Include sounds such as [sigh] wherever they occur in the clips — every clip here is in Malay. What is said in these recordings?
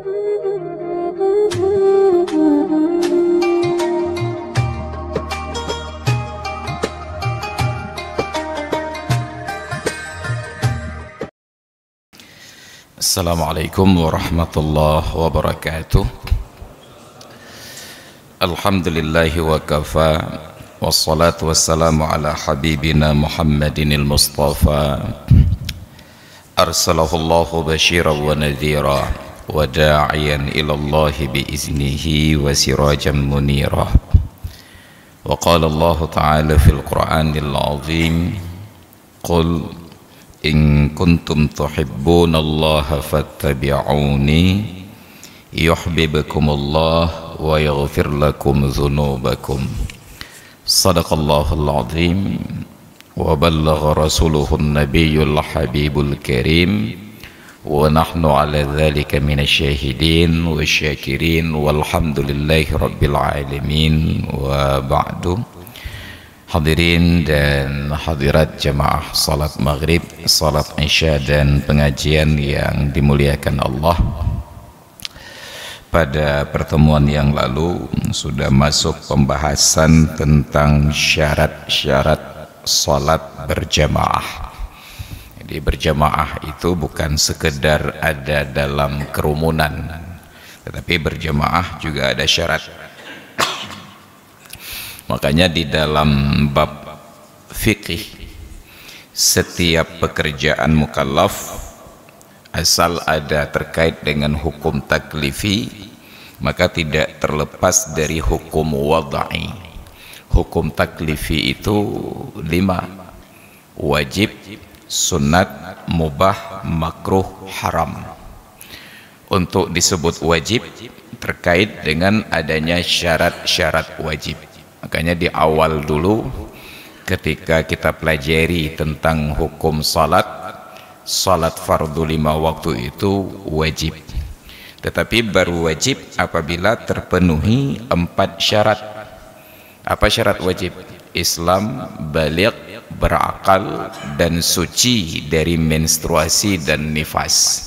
السلام عليكم ورحمة الله وبركاته. الحمد لله وكفى والصلاة والسلام على حبيبنا محمد المصطفى. أرسله الله بشيرا ونذيرا. وداعيا إلى الله بإذنه وسراجا منيرا. وقال الله تعالى في القرآن العظيم قل إن كنتم تحبون الله فاتبعوني يحببكم الله ويغفر لكم ذنوبكم. صدق الله العظيم. وبلغ رسوله النبي الحبيب الكريم. ونحن على ذلك من الشاهدين والشاكرين والحمد لله رب العالمين وبعد Hadirin dan hadirat jemaah salat maghrib, salat isya dan pengajian yang dimuliakan Allah Pada pertemuan yang lalu sudah masuk pembahasan tentang syarat-syarat salat berjamaah Jadi berjamaah itu bukan sekedar ada dalam kerumunan. Tetapi berjamaah juga ada syarat. [coughs] Makanya di dalam bab fikih setiap pekerjaan mukallaf asal ada terkait dengan hukum taklifi maka tidak terlepas dari hukum wadai. Hukum taklifi itu lima. Wajib, sunat, mubah, makruh, haram. Untuk disebut wajib terkait dengan adanya syarat-syarat wajib. Makanya di awal dulu ketika kita pelajari tentang hukum salat salat fardu lima waktu itu wajib. Tetapi baru wajib apabila terpenuhi empat syarat. Apa syarat wajib Islam balik berakal dan suci dari menstruasi dan nifas.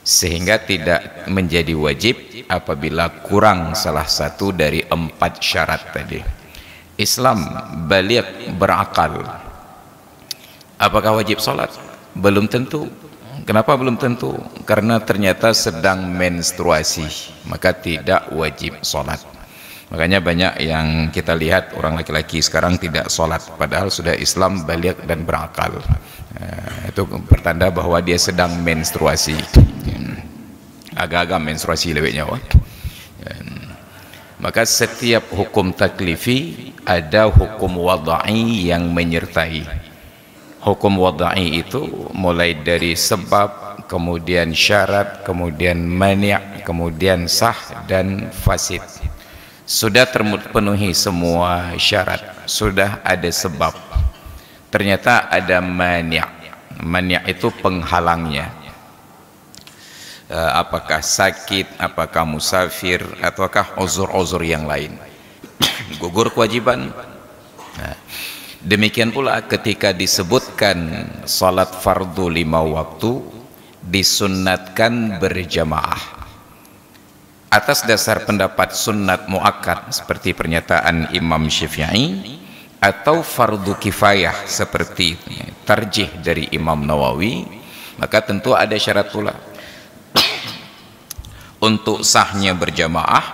Sehingga tidak menjadi wajib apabila kurang salah satu dari empat syarat tadi. Islam balik berakal. Apakah wajib solat? belum tentu. Kenapa belum tentu? karena ternyata sedang menstruasi maka tidak wajib solat makanya banyak yang kita lihat orang laki-laki sekarang tidak solat padahal sudah Islam balik dan berakal. Eh, itu pertanda bahwa dia sedang menstruasi. Agak-agak menstruasi lewatnya maka setiap hukum taklifi ada hukum wadai yang menyertai. Hukum wadai itu mulai dari sebab kemudian syarat kemudian mani' kemudian sah dan fasid sudah terpenuhi semua syarat sudah ada sebab ternyata ada mani' mani' itu penghalangnya uh, apakah sakit, apakah musafir, ataukah uzur-uzur yang lain. [coughs] Gugur kewajiban. Demikian pula ketika disebutkan salat fardu lima waktu disunatkan berjamaah. Atas dasar pendapat sunnat muakkad seperti pernyataan Imam Syafi'i atau fardu kifayah seperti tarjih dari Imam Nawawi maka tentu ada syarat pula. Untuk sahnya berjamaah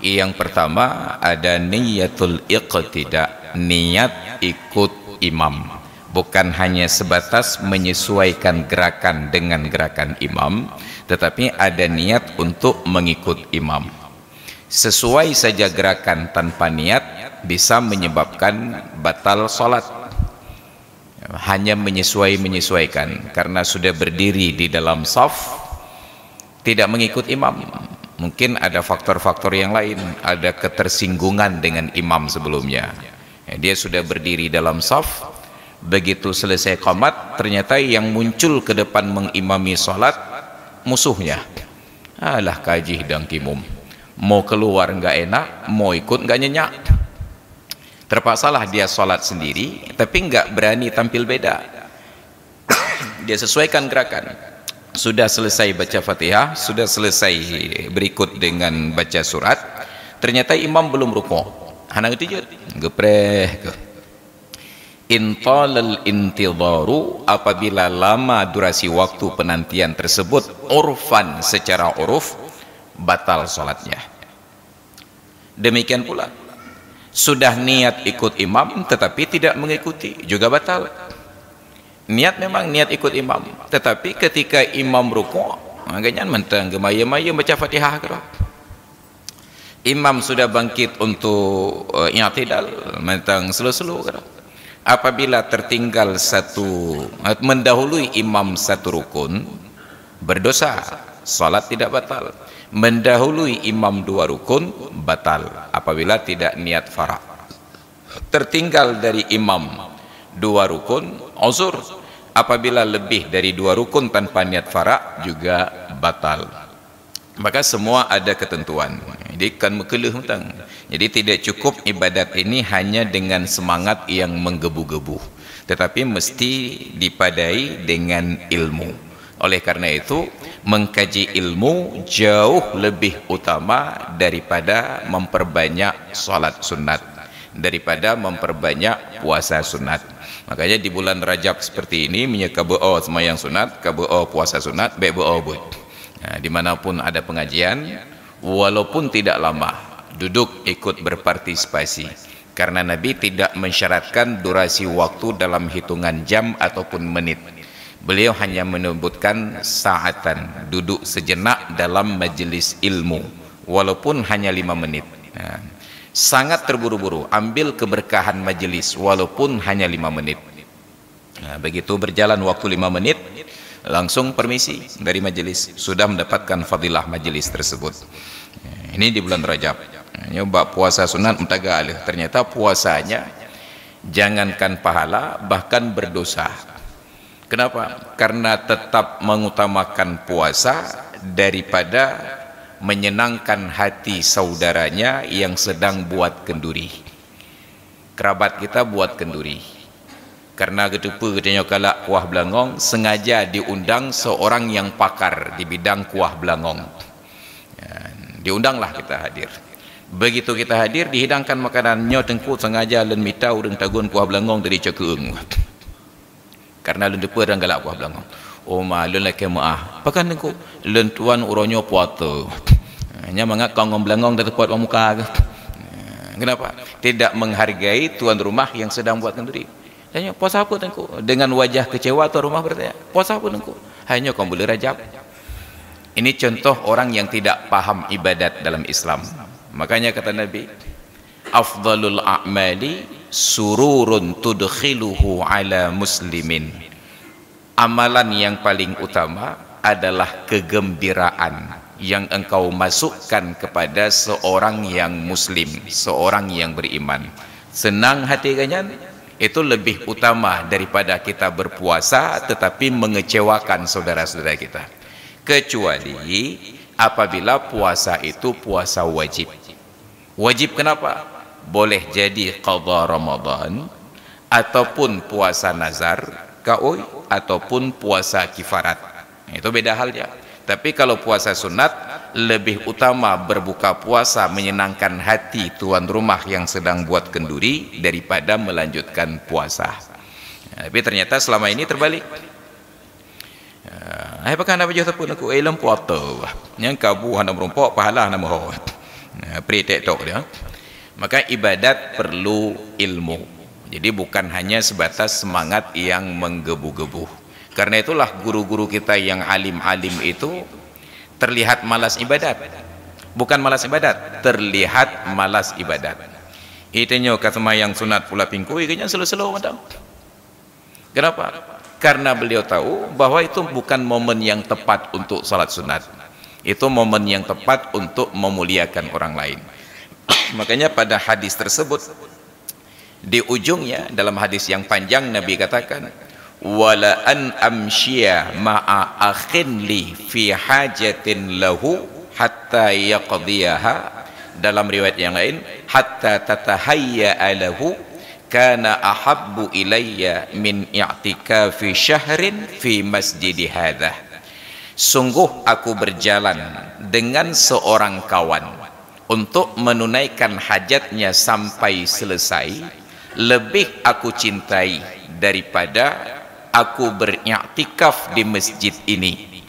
yang pertama ada niyatul iqtida niat ikut imam. Bukan hanya sebatas menyesuaikan gerakan dengan gerakan imam tetapi ada niat untuk mengikut imam. Sesuai saja gerakan tanpa niat bisa menyebabkan batal solat. Hanya menyesuai-menyesuaikan karena sudah berdiri di dalam saf tidak mengikut imam. Mungkin ada faktor-faktor yang lain ada ketersinggungan dengan imam sebelumnya. Ya, dia sudah berdiri dalam saf begitu selesai qamat ternyata yang muncul ke depan mengimami solat musuhnya alah kaji dan kimum mau keluar enggak enak mau ikut enggak nyenyak terpaksalah dia solat sendiri tapi enggak berani tampil beda [coughs] dia sesuaikan gerakan sudah selesai baca Fatihah, sudah selesai berikut dengan baca surat, ternyata imam belum rukuk. Hana ngerti je? Gepreh ke? Intalal intidharu apabila lama durasi waktu penantian tersebut urfan secara uruf batal solatnya. Demikian pula sudah niat ikut imam tetapi tidak mengikuti juga batal. Niat memang niat ikut imam tetapi ketika imam rukuk makanya mentang gemaya-maya baca fatihah ke imam sudah bangkit untuk uh, i'tidal mentang slow-slow ke apabila tertinggal satu mendahului imam satu rukun berdosa salat tidak batal. Mendahului imam dua rukun batal apabila tidak niat farah tertinggal dari imam dua rukun uzur. Apabila lebih dari dua rukun tanpa niat farah juga batal maka semua ada ketentuan jadi kan mekeluh hutang jadi tidak cukup ibadat ini hanya dengan semangat yang menggebu-gebu tetapi mesti dipadai dengan ilmu oleh karena itu, mengkaji ilmu jauh lebih utama daripada memperbanyak solat sunat. Daripada memperbanyak puasa sunat. Makanya di bulan Rajab seperti ini, minyak kabu'o semayang sunat, kabu'o puasa sunat, baik bu'o bu'o. Nah, dimanapun ada pengajian, walaupun tidak lama, duduk ikut berpartisipasi. Karena Nabi tidak mensyaratkan durasi waktu dalam hitungan jam ataupun menit. Beliau hanya menyebutkan saatan duduk sejenak dalam majlis ilmu walaupun hanya lima menit. Nah, sangat terburu-buru ambil keberkahan majlis walaupun hanya lima menit. Nah, begitu berjalan waktu lima menit langsung permisi dari majlis sudah mendapatkan fadilah majlis tersebut ini di bulan Rajab nyoba puasa sunat mutaga ternyata puasanya jangankan pahala bahkan berdosa Kenapa? Karena tetap mengutamakan puasa daripada menyenangkan hati saudaranya yang sedang buat kenduri. Kerabat kita buat kenduri. Karena ketupa katanya kalak kuah belangong, sengaja diundang seorang yang pakar di bidang kuah belangong. Ya, diundanglah kita hadir. Begitu kita hadir, dihidangkan makanan nyotengku sengaja len mitau dan tagun kuah belangong dari cekung [laughs] karena lun depa dan galak buah belangong. Oh ma lun laki maah pakan ni ku lun tuan uronyo puata. [laughs] Hanya mengat kau ngom belangong dah tepat muka ke? [laughs] Kenapa? Tidak menghargai tuan rumah yang sedang buat kenduri tanya puasa apa tengku dengan wajah kecewa tuan rumah bertanya. Puasa apa tengku hanya kau boleh rajab. Ini contoh orang yang tidak paham ibadat dalam Islam. Makanya kata Nabi afdalul a'mali sururun tudkhiluhu ala muslimin. Amalan yang paling utama adalah kegembiraan yang engkau masukkan kepada seorang yang muslim seorang yang beriman. Senang hati kanyan itu lebih utama daripada kita berpuasa tetapi mengecewakan saudara-saudara kita. Kecuali apabila puasa itu puasa wajib. Wajib kenapa? Boleh jadi qadha Ramadan ataupun puasa nazar kaui ataupun puasa kifarat. Itu beda halnya tapi kalau puasa sunat lebih utama berbuka puasa menyenangkan hati tuan rumah yang sedang buat kenduri daripada melanjutkan puasa. Tapi ternyata selama ini terbalik. Hai pakai nak baju tapun aku ilmu puasa. Yang kabu hendak merompok pahala nama ho. Pri tok dia. Maka ibadat perlu ilmu. Jadi bukan hanya sebatas semangat yang menggebu-gebu karena itulah guru-guru kita yang alim-alim itu terlihat malas ibadat. Bukan malas ibadat terlihat malas ibadat. Itunya kata yang sunat pula pingku ikutnya selo-selo madam. Kenapa? karena beliau tahu bahwa itu bukan momen yang tepat untuk salat sunat. Itu momen yang tepat untuk memuliakan orang lain. [coughs] Makanya pada hadis tersebut di ujungnya dalam hadis yang panjang Nabi katakan wala an amshiya ma'a akhin li fi hajatin lahu hatta yaqdiyaha. Dalam riwayat yang lain hatta tatahayya lahu kana ahabbu ilayya min i'tikafi syahrin fi masjid hadha. Sungguh aku berjalan dengan seorang kawan untuk menunaikan hajatnya sampai selesai. Lebih aku cintai daripada aku beriktikaf di masjid ini.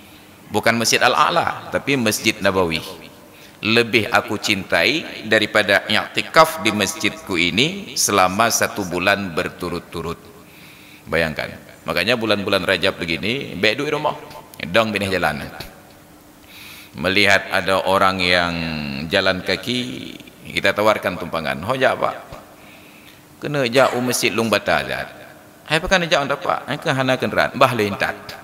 Bukan masjid Al-A'la tapi masjid Nabawi. Lebih aku cintai daripada i'tikaf di masjidku ini selama satu bulan berturut-turut. Bayangkan makanya bulan-bulan Rajab begini baik duit rumah dong benih jalan. Melihat ada orang yang jalan kaki kita tawarkan tumpangan. Hojak pak. Kena jauh masjid lung bata zat hai pakan jauh dapat hai ke hana kenderaan bah lentat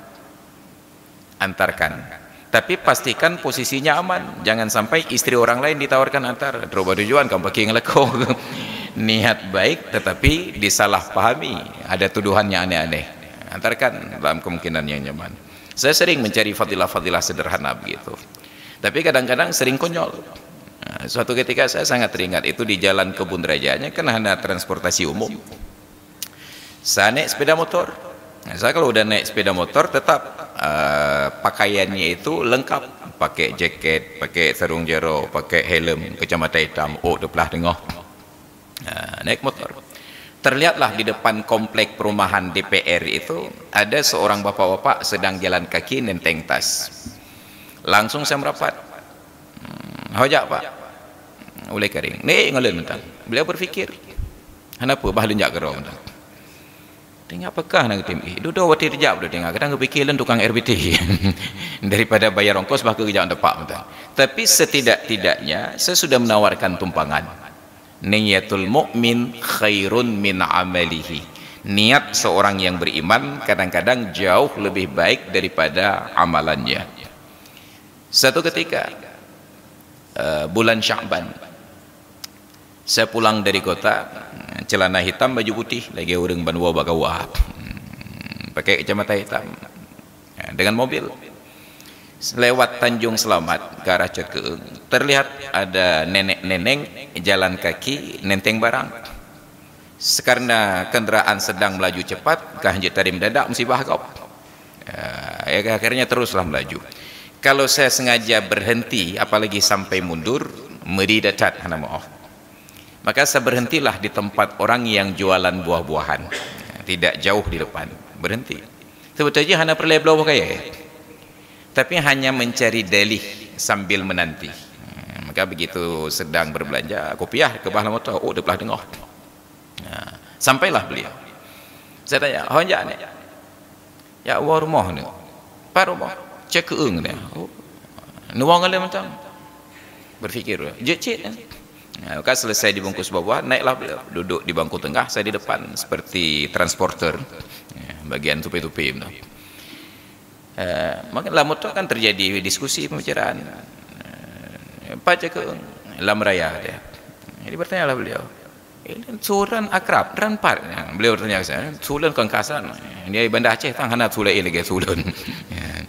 antarkan. Tapi pastikan posisinya aman. Jangan sampai istri orang lain ditawarkan antar. Terubah tujuan kamu pakai ngeleko [laughs] niat baik tetapi disalahpahami. Ada tuduhan yang aneh-aneh. Antarkan dalam kemungkinan yang nyaman. Saya sering mencari fadilah-fadilah sederhana begitu. Tapi kadang-kadang sering konyol. Suatu ketika saya sangat teringat itu di jalan kebun rajanya kan hanya transportasi umum saya naik sepeda motor. Saya kalau udah naik sepeda motor tetap uh, pakaiannya itu lengkap. Pakai jaket, pakai sarung jero, pakai helm, kacamata hitam, oh depelah tengah uh, naik motor. Terlihatlah di depan komplek perumahan DPR itu ada seorang bapak-bapak sedang jalan kaki nenteng tas. Langsung saya merapat. Hmm, hojak pak. Oleh kering ni ngalen mentang beliau berfikir kenapa bahalun jak gerau mentang Tengah apakah nak tim? Eh, duduk waktu terjap duduk tengah. Kadang kepikir lah tukang RBT. [laughs] Daripada bayar ongkos, bahkan kejap tepat. Betul. Tapi setidak-tidaknya, saya sudah menawarkan tumpangan. Niyatul mu'min khairun min amalihi. Niat seorang yang beriman kadang-kadang jauh lebih baik daripada amalannya. Satu ketika, uh, bulan Syakban, saya pulang dari kota, celana hitam baju putih lagi orang banwa bagawa hmm, pakai kacamata hitam. Ya, dengan mobil. Lewat Tanjung Selamat ke arah Cekeung terlihat ada nenek-neneng jalan kaki nenteng barang. Sekarang kenderaan sedang melaju cepat kehanjit tadi mendadak musibah kau? Ya, ya, akhirnya teruslah melaju. Kalau saya sengaja berhenti apalagi sampai mundur meri dacat hana maaf maka saya berhentilah di tempat orang yang jualan buah-buahan. Tidak jauh di depan. Berhenti. Sebetulnya hanya perlu belau kaya tapi hanya mencari dalih sambil menanti. Maka begitu sedang berbelanja kopiah ke bahagian motor. Oh dia belah dengar. Sampailah beliau. Saya tanya honja ni? Ya Allah rumah ni. Pak rumah? Cek keung ni. Oh. nuang alim macam. Berfikir je cik ni Ya, maka selesai dibungkus bawah, naiklah duduk di bangku tengah, saya di depan seperti transporter, ya, bagian tupi-tupi. Uh, maka dalam motor kan terjadi diskusi pembicaraan. Uh, Pak Jaka, dalam raya dia. Jadi bertanya lah beliau, ini suran akrab, dan part. Ya, beliau bertanya saya, suran kengkasan. Ini bandar Aceh, tang hana sulai lagi suran. [laughs] Ya.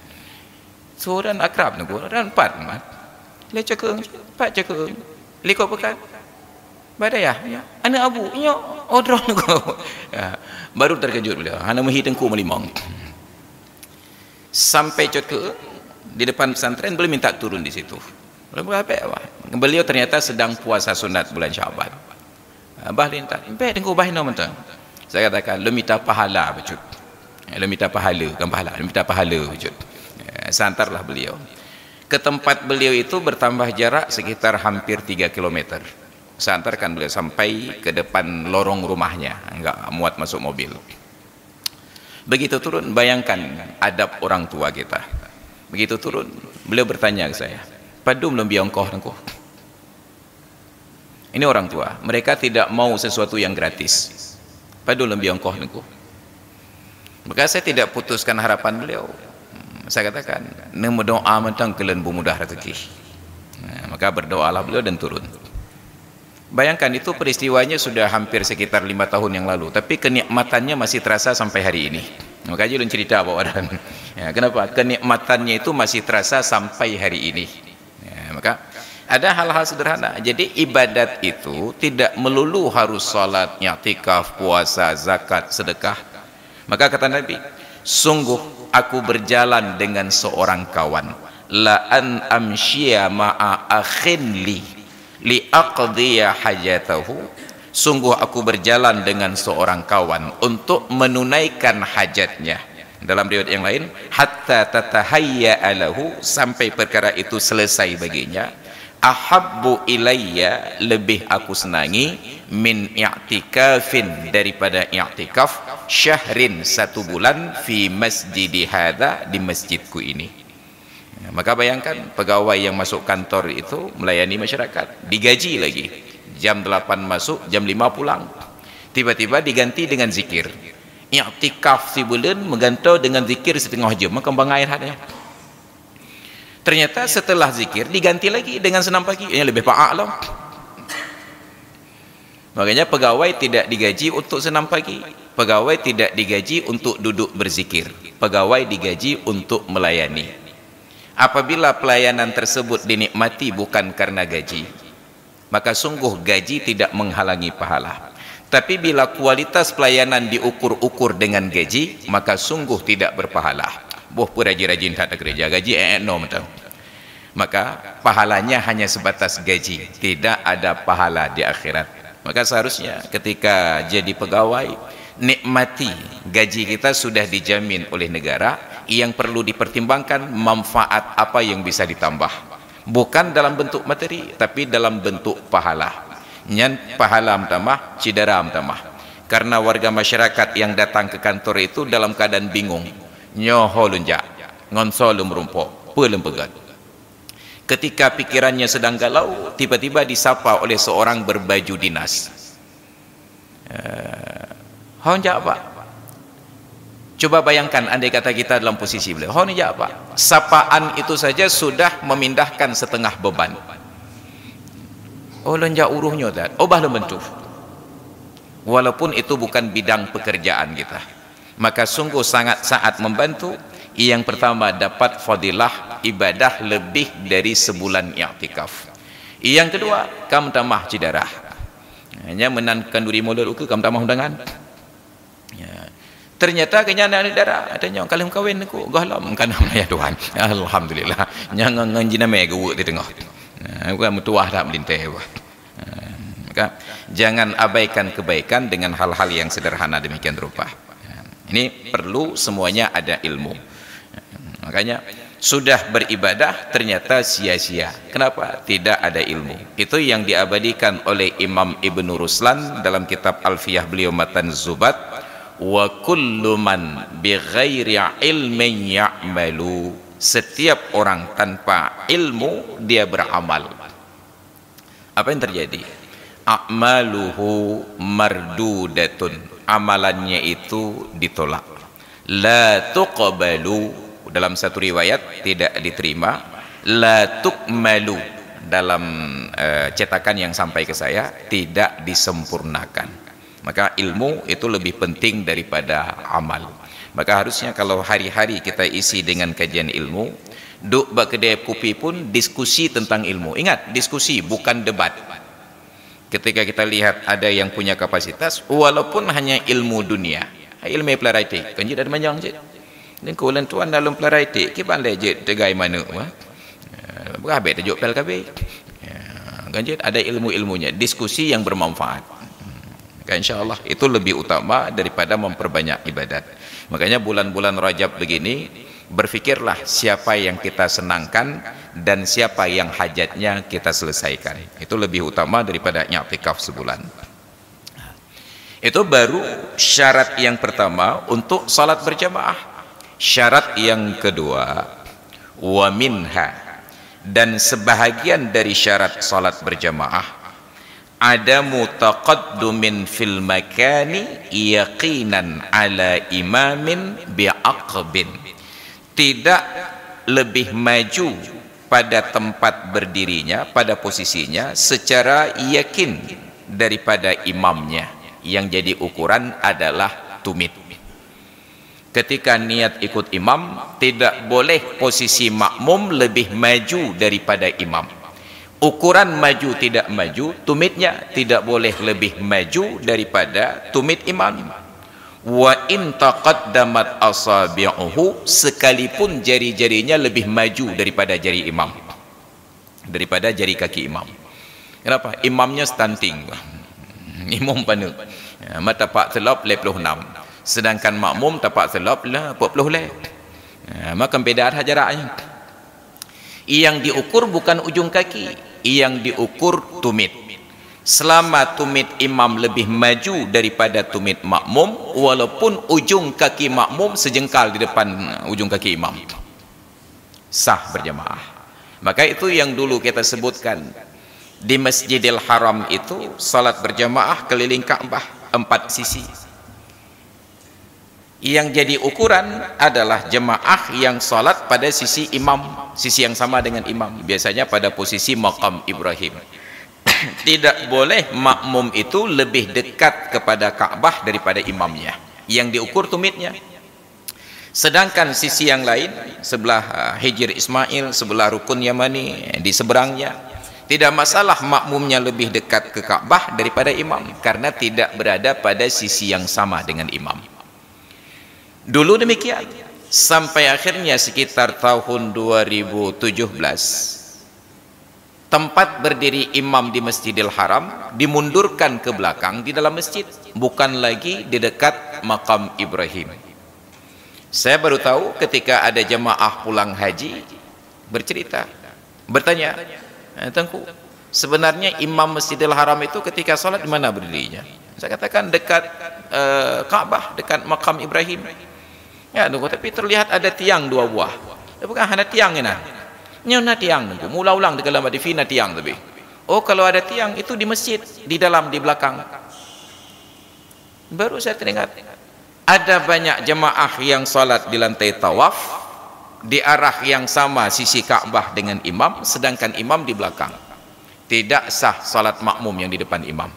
Suran akrab, dan part. Dia cakap, Pak Jaka, Liko pekan. Badai ya? ya. Anak abu. Ya. Odron [laughs] ko. Ya. Baru terkejut beliau. Hana mehi tengku melimang. Sampai ke di depan pesantren boleh minta turun di situ. Beliau ternyata sedang puasa sunat bulan Syaban. Abah lintas. Baik tengku bahin no mentang. Saya katakan lu minta pahala becut. Lu minta pahala, bukan pahala. Lu minta pahala becut. Ya, santarlah beliau ke tempat beliau itu bertambah jarak sekitar hampir 3 km saya antarkan beliau sampai ke depan lorong rumahnya. Enggak muat masuk mobil. Begitu turun bayangkan adab orang tua kita. Begitu turun beliau bertanya ke saya padu belum biongkoh nengko ini orang tua. Mereka tidak mau sesuatu yang gratis. Padu belum biongkoh nengko maka saya tidak putuskan harapan beliau saya katakan nama doa mentang kalian bermudah rezeki. Nah, maka berdoalah beliau dan turun. Bayangkan itu peristiwanya sudah hampir sekitar lima tahun yang lalu tapi kenikmatannya masih terasa sampai hari ini. Maka jadi cerita bawa dan ya, kenapa? Kenikmatannya itu masih terasa sampai hari ini. Ya, maka ada hal-hal sederhana. Jadi ibadat itu tidak melulu harus salat, i'tikaf, puasa, zakat, sedekah. Maka kata Nabi sungguh aku berjalan dengan seorang kawan. La an amshiya ma'a akhin li li aqdiya hajatahu. Sungguh aku berjalan dengan seorang kawan untuk menunaikan hajatnya. Dalam riwayat yang lain hatta tatahayya alahu sampai perkara itu selesai baginya ahabbu ilayya lebih aku senangi min i'tikafin daripada i'tikaf syahrin satu bulan fi masjid hadha di masjidku ini. Ya, maka bayangkan pegawai yang masuk kantor itu melayani masyarakat digaji lagi. Jam 8 masuk jam 5 pulang. Tiba-tiba diganti dengan zikir. I'tikaf si bulan menggantau dengan zikir setengah jam. Maka bang air hadanya ternyata setelah zikir diganti lagi dengan senam pagi. Ini lebih paak lah makanya pegawai tidak digaji untuk senam pagi. Pegawai tidak digaji untuk duduk berzikir. Pegawai digaji untuk melayani. Apabila pelayanan tersebut dinikmati bukan karena gaji maka sungguh gaji tidak menghalangi pahala. Tapi bila kualitas pelayanan diukur-ukur dengan gaji maka sungguh tidak berpahala boh pun rajin-rajin tak ada kerja. Gaji eh no tahu maka pahalanya hanya sebatas gaji. Tidak ada pahala di akhirat. Maka seharusnya ketika jadi pegawai nikmati gaji kita sudah dijamin oleh negara yang perlu dipertimbangkan manfaat apa yang bisa ditambah. Bukan dalam bentuk materi tapi dalam bentuk pahala. Nyan pahala tamah cidera tamah karena warga masyarakat yang datang ke kantor itu dalam keadaan bingung nyoho lunjak. Ngonsol lumrumpo pelem pegat. Ketika pikirannya sedang galau tiba-tiba disapa oleh seorang berbaju dinas. Uh, honjak apa coba bayangkan andai kata kita dalam posisi beliau. Honjak apa sapaan itu saja sudah memindahkan setengah beban. Oh lenjak uruhnya tak oh bah bentuk walaupun itu bukan bidang pekerjaan kita maka sungguh sangat saat membantu yang pertama dapat fadilah ibadah lebih dari sebulan i'tikaf. Yang kedua kamu tamah cidarah. Hanya menankan duri mulut uku kamu tamah undangan. Ya. ternyata kenyana ada darah. Adanya kalau kawin aku galam kan ya Tuhan. [laughs] Alhamdulillah. Jangan nganjina mega di tengah aku kan mutuah tak melintas maka jangan abaikan kebaikan dengan hal-hal yang sederhana demikian rupa ini perlu semuanya ada ilmu. Makanya sudah beribadah ternyata sia-sia. Kenapa? tidak ada ilmu. Itu yang diabadikan oleh Imam Ibn Ruslan dalam kitab Alfiyah beliau Matan Zubat wa kullu man bi ghairi ilmin ya'malu. Setiap orang tanpa ilmu dia beramal. Apa yang terjadi? A'maluhu mardudatun amalannya itu ditolak. La tuqbalu dalam satu riwayat tidak diterima. La tuqmalu dalam uh, cetakan yang sampai ke saya tidak disempurnakan. Maka ilmu itu lebih penting daripada amal. Maka harusnya kalau hari-hari kita isi dengan kajian ilmu duk bak kedai kopi pun diskusi tentang ilmu. Ingat diskusi bukan debat ketika kita lihat ada yang punya kapasitas walaupun hanya ilmu dunia. Ilmu pelaritik kan jadi ada manjang je dan kulan tuan dalam pelaritik kita pandai je tegai mana ya, berhabis tajuk pel kabe ya, kan jadi ada ilmu-ilmunya. Diskusi yang bermanfaat. Kan insyaallah itu lebih utama daripada memperbanyak ibadat. Makanya bulan-bulan rajab begini berfikirlah siapa yang kita senangkan dan siapa yang hajatnya kita selesaikan. Itu lebih utama daripada i'tikaf sebulan. Itu baru syarat yang pertama untuk salat berjamaah. Syarat yang kedua wa minha. Dan sebahagian dari syarat salat berjamaah ada mutaqaddumin fil makani yaqinan ala imamin bi'aqbin. Tidak lebih maju pada tempat berdirinya pada posisinya secara yakin daripada imamnya. Yang jadi ukuran adalah tumit. Ketika niat ikut imam tidak boleh posisi makmum lebih maju daripada imam. Ukuran maju tidak maju tumitnya tidak boleh lebih maju daripada tumit imam wa in taqaddamat asabi'uhu sekalipun jari-jarinya lebih maju daripada jari imam. Daripada jari kaki imam. Kenapa? Imamnya stunting. [laughs] Imam panel ya, mata pak puluh enam. Sedangkan makmum tapak telop lah puluh le ya, maka beda jaraknya. Yang diukur bukan ujung kaki. Yang diukur tumit selama tumit imam lebih maju daripada tumit makmum walaupun ujung kaki makmum sejengkal di depan ujung kaki imam. Sah berjamaah. Maka itu yang dulu kita sebutkan. Di Masjidil Haram itu salat berjamaah keliling Ka'bah empat sisi. Yang jadi ukuran adalah jemaah yang salat pada sisi imam sisi yang sama dengan imam. Biasanya pada posisi maqam Ibrahim tidak boleh makmum itu lebih dekat kepada Ka'bah daripada imamnya. Yang diukur tumitnya. Sedangkan sisi yang lain sebelah uh, Hijr Ismail sebelah Rukun Yamani di seberangnya tidak masalah makmumnya lebih dekat ke Ka'bah daripada imam karena tidak berada pada sisi yang sama dengan imam. Dulu demikian sampai akhirnya sekitar tahun 2017 tempat berdiri imam di Masjidil Haram dimundurkan ke belakang di dalam masjid bukan lagi di dekat makam Ibrahim. Saya baru tahu ketika ada jemaah pulang haji bercerita bertanya eh, Tengku sebenarnya imam Masjidil Haram itu ketika solat di mana berdirinya? Saya katakan dekat uh, Kaabah dekat makam Ibrahim. Ya tunggu tapi terlihat ada tiang dua buah. Bukan hanya tiang ini Nyonya tiang tu. Mula ulang di dalam adifina tiang tapi. Oh kalau ada tiang itu di masjid, di dalam, di belakang. Baru saya teringat. Ada banyak jemaah yang salat di lantai tawaf di arah yang sama sisi Ka'bah dengan imam sedangkan imam di belakang. Tidak sah salat makmum yang di depan imam.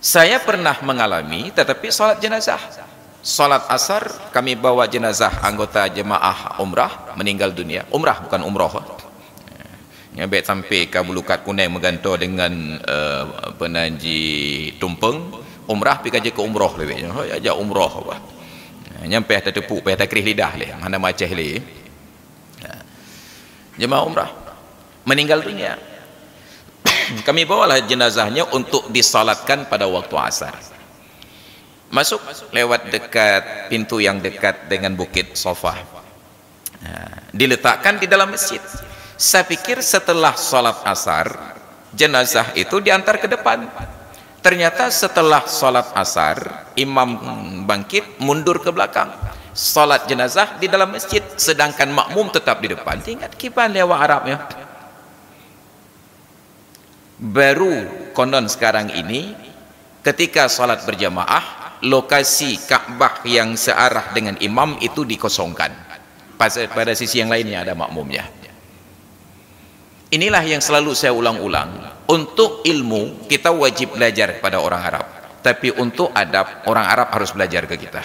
Saya pernah mengalami tetapi salat jenazah Salat asar kami bawa jenazah anggota jemaah umrah meninggal dunia. Umrah bukan umrah. Yang baik sampai ke bulukat kuning menggantung dengan uh, penaji tumpeng. Umrah pergi kerja ke umrah lebih. Oh, ya, aja umrah apa. Nyampe ada tepuk, pergi takrih lidah le. Mana macam le. Jemaah umrah meninggal dunia. [coughs] kami bawalah jenazahnya untuk disalatkan pada waktu asar masuk lewat dekat pintu yang dekat dengan bukit sofa diletakkan di dalam masjid. Saya pikir setelah sholat asar jenazah itu diantar ke depan. Ternyata setelah sholat asar imam bangkit mundur ke belakang. Sholat jenazah di dalam masjid sedangkan makmum tetap di depan. Ingat kipan lewat Arabnya? Baru konon sekarang ini ketika sholat berjamaah lokasi Ka'bah yang searah dengan imam itu dikosongkan. Pada, pada sisi yang lainnya ada makmumnya. Inilah yang selalu saya ulang-ulang. Untuk ilmu kita wajib belajar kepada orang Arab. Tapi untuk adab orang Arab harus belajar ke kita.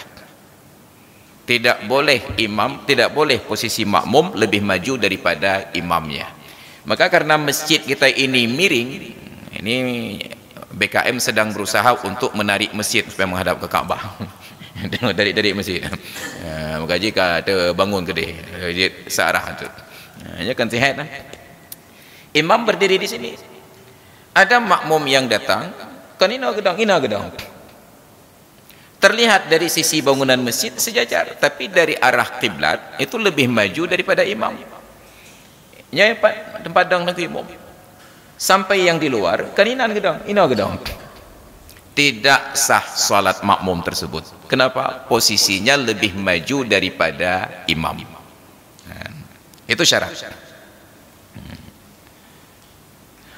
Tidak boleh imam tidak boleh posisi makmum lebih maju daripada imamnya. Maka karena masjid kita ini miring ini BKM sedang berusaha untuk menarik masjid supaya menghadap ke Kaabah. [laughs] Tengok dari dari masjid. Ya, maka jika ada bangun dia, dia searah tu. Ya, kan sihat lah. Imam berdiri di sini. Ada makmum yang datang, kan ina gedang, ina gedang. Terlihat dari sisi bangunan masjid sejajar, tapi dari arah kiblat itu lebih maju daripada imam. Ya, tempat dang negeri imam sampai yang di luar kaninan gedang ina gedang. Tidak sah salat makmum tersebut. Kenapa? Posisinya lebih maju daripada imam. Itu syarat.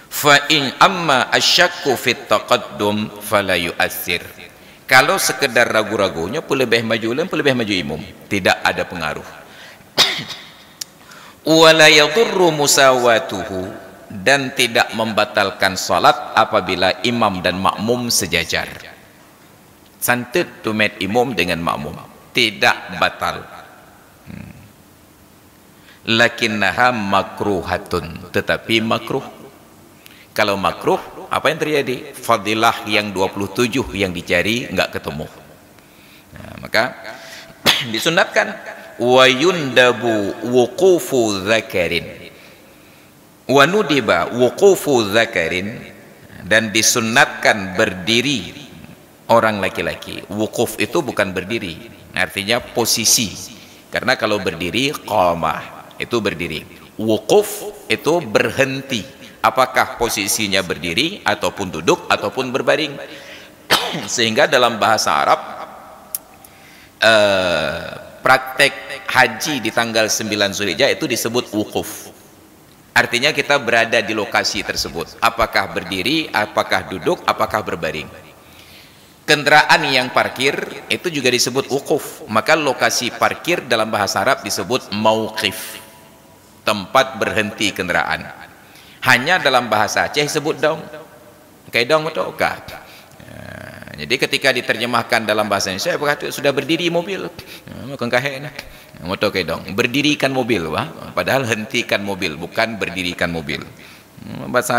Fa in amma asyakku fit taqaddum fala yu'athir. Kalau sekedar ragu-ragunya lebih maju lain lebih maju imam. Tidak ada pengaruh. [coughs] Wala yadurru musawatuhu dan tidak membatalkan salat apabila imam dan makmum sejajar. Santet tumet imam dengan makmum. Tidak batal. Hmm. lakinnaha makruhatun. Tetapi makruh. Kalau makruh apa yang terjadi? Fadilah yang 27 yang dicari enggak ketemu. Maka [clears throat] disunatkan. Wa yundabu wuqufu dzakarin wa nudiba wuqufu dzakarin dan disunatkan berdiri orang laki-laki. Wukuf itu bukan berdiri artinya posisi. Karena kalau berdiri qamah itu berdiri. Wukuf itu berhenti. Apakah posisinya berdiri ataupun duduk ataupun berbaring. [clears throat] Sehingga dalam bahasa Arab uh, praktek haji di tanggal 9 Zulhijjah itu disebut wukuf artinya kita berada di lokasi tersebut. Apakah berdiri apakah duduk apakah berbaring. Kendaraan yang parkir itu juga disebut wukuf. Maka lokasi parkir dalam bahasa Arab disebut mauqif. Tempat berhenti kendaraan hanya dalam bahasa Aceh disebut dong kayak dong atau jadi ketika diterjemahkan dalam bahasa Indonesia apa kata sudah berdiri mobil. Kahek nah motor kayak dong berdirikan mobil wah. Padahal hentikan mobil bukan berdirikan mobil. Bahasa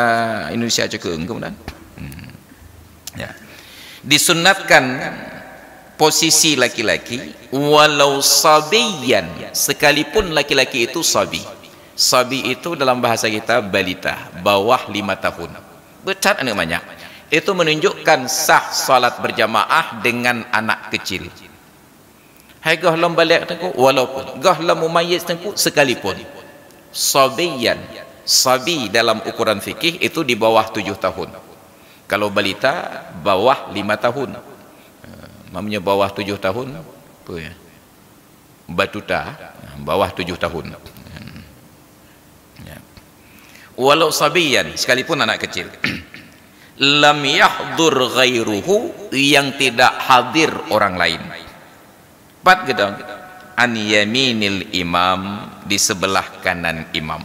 Indonesia cekung kemudian hmm. ya. Disunatkan posisi laki-laki walau sabiyan sekalipun laki-laki itu sabi. Sabi itu dalam bahasa kita balita bawah lima tahun. Becat anak banyak itu menunjukkan sah salat berjamaah dengan anak kecil. Hai gah lam balik tengku walaupun gah lam mumayyiz tengku sekalipun. Sabiyan sabi dalam ukuran fikih itu di bawah tujuh tahun. Kalau balita bawah lima tahun. Eh, mamanya bawah tujuh tahun apa ya? Batuta bawah tujuh tahun. Ya. walau sabiyan sekalipun anak kecil [clears throat] lam yahdur ghairuhu yang tidak hadir orang lain. Empat gedang an yaminil imam di sebelah kanan imam.